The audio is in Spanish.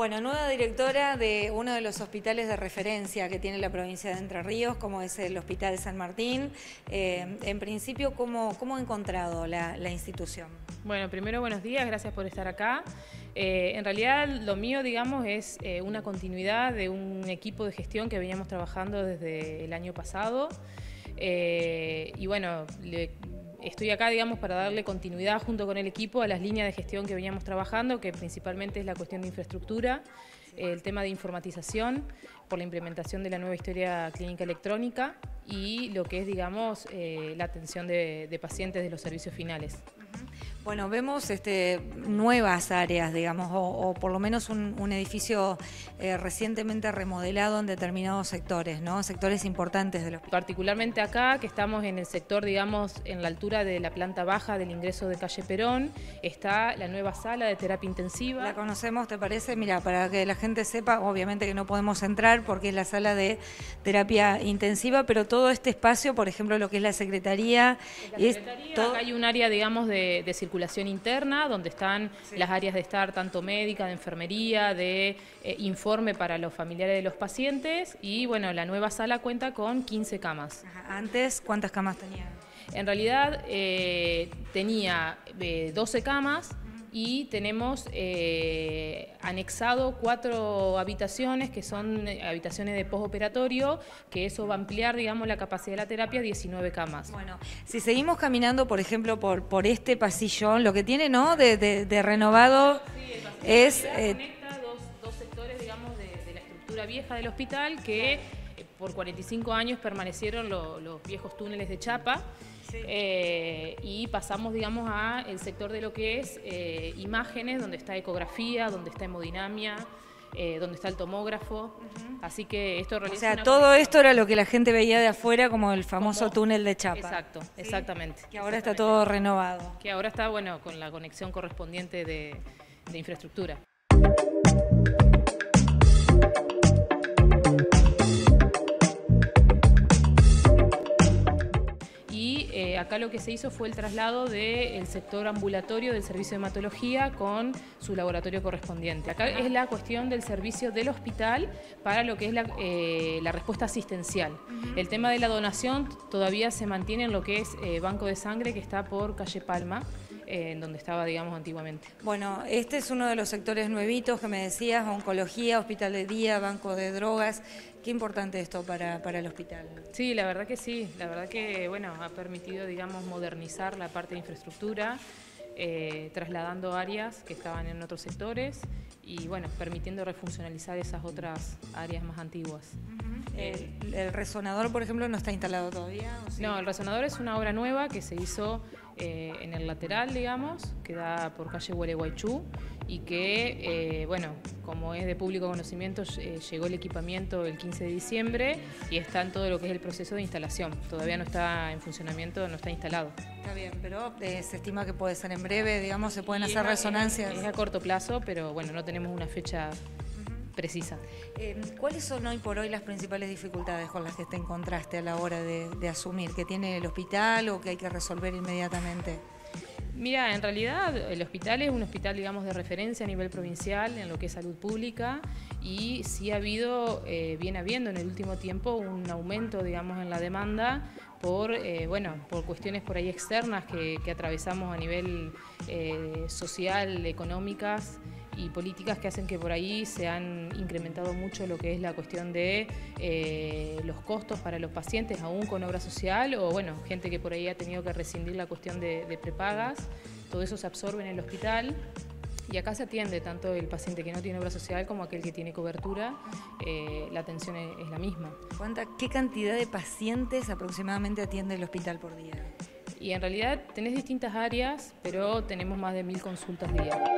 Bueno, nueva directora de uno de los hospitales de referencia que tiene la provincia de Entre Ríos, como es el Hospital San Martín. Eh, en principio, ¿cómo, cómo ha encontrado la, institución? Bueno, primero buenos días, gracias por estar acá. Eh, en realidad lo mío, digamos, es eh, una continuidad de un equipo de gestión que veníamos trabajando desde el año pasado. y bueno, le, estoy acá, digamos, para darle continuidad junto con el equipo a las líneas de gestión que veníamos trabajando, que principalmente es la cuestión de infraestructura, el tema de informatización por la implementación de la nueva historia clínica electrónica y lo que es, digamos, eh, la atención de pacientes de los servicios finales. Bueno, vemos este, nuevas áreas, digamos, o, por lo menos un, edificio eh, recientemente remodelado en determinados sectores, ¿no? Sectores importantes de los Particularmente acá, que estamos en el sector, digamos, en la altura de la planta baja del ingreso de calle Perón, está la nueva sala de terapia intensiva. ¿La conocemos, te parece? Mira, para que la gente sepa, obviamente que no podemos entrar porque es la sala de terapia intensiva, pero todo este espacio, por ejemplo, lo que es la secretaría... es todo... hay un área, digamos, de, de circulación interna, donde están las áreas de estar tanto médica, de enfermería, de eh, informe para los familiares de los pacientes y bueno, la nueva sala cuenta con 15 camas. Antes, ¿cuántas camas tenía? En realidad eh, tenía 12 eh, camas, y tenemos eh, anexado cuatro habitaciones que son eh, habitaciones de postoperatorio, que eso va a ampliar, digamos, la capacidad de la terapia a 19 camas. Bueno, si seguimos caminando, por ejemplo, por, por este pasillón, lo que tiene, ¿no?, de, renovado es... Eh, conecta dos, sectores, digamos, de, la estructura vieja del hospital que por 45 años permanecieron los viejos túneles de chapa. Eh, y pasamos, digamos, a el sector de lo que es eh, imágenes, donde está ecografía, donde está hemodinamia, eh, donde está el tomógrafo. Así que esto. O sea, todo esto era lo que la gente veía de afuera como el famoso túnel de Chapa. Exacto, exactamente. Que ahora está todo renovado. Que ahora está, bueno, con la conexión correspondiente de infraestructura. Acá lo que se hizo fue el traslado del sector ambulatorio del servicio de hematología con su laboratorio correspondiente. Acá es la cuestión del servicio del hospital para lo que es la, eh, respuesta asistencial. El tema de la donación todavía se mantiene en lo que es eh, Banco de Sangre, que está por calle Palma en donde estaba, digamos, antiguamente. Bueno, este es uno de los sectores nuevitos que me decías, oncología, hospital de día, banco de drogas. Qué importante esto para, para el hospital. Sí, la verdad que sí, la verdad que, bueno, ha permitido, digamos, modernizar la parte de infraestructura. Eh, trasladando áreas que estaban en otros sectores y bueno, permitiendo refuncionalizar esas otras áreas más antiguas. el, resonador, por ejemplo, no está instalado todavía? No, el resonador es una obra nueva que se hizo eh, en el lateral, digamos, que da por calle Gualeguaychú y que, eh, bueno, como es de público conocimiento, eh, llegó el equipamiento el 15 de diciembre y está en todo lo que es el proceso de instalación. Todavía no está en funcionamiento, no está instalado. Está bien, pero se estima que puede ser en breve, digamos, se pueden hacer resonancias. Es a corto plazo, pero bueno, no tenemos una fecha precisa. Eh, ¿Cuáles son hoy por hoy las principales dificultades con las que te encontraste a la hora de, asumir? ¿Que tiene el hospital o que hay que resolver inmediatamente? Mira, en realidad el hospital es un hospital, digamos, de referencia a nivel provincial en lo que es salud pública y sí ha habido, eh, viene habiendo en el último tiempo un aumento, digamos, en la demanda por, eh, bueno, por cuestiones por ahí externas que, atravesamos a nivel social, económicas y políticas que hacen que por ahí se han incrementado mucho lo que es la cuestión de eh, los costos para los pacientes, aún con obra social, o bueno, gente que por ahí ha tenido que rescindir la cuestión de, prepagas, todo eso se absorbe en el hospital. Y acá se atiende tanto el paciente que no tiene obra social como aquel que tiene cobertura, eh, la atención es, la misma. ¿Cuánta, ¿Qué cantidad de pacientes aproximadamente atiende el hospital por día? Y en realidad tenés distintas áreas, pero tenemos más de mil consultas diarias.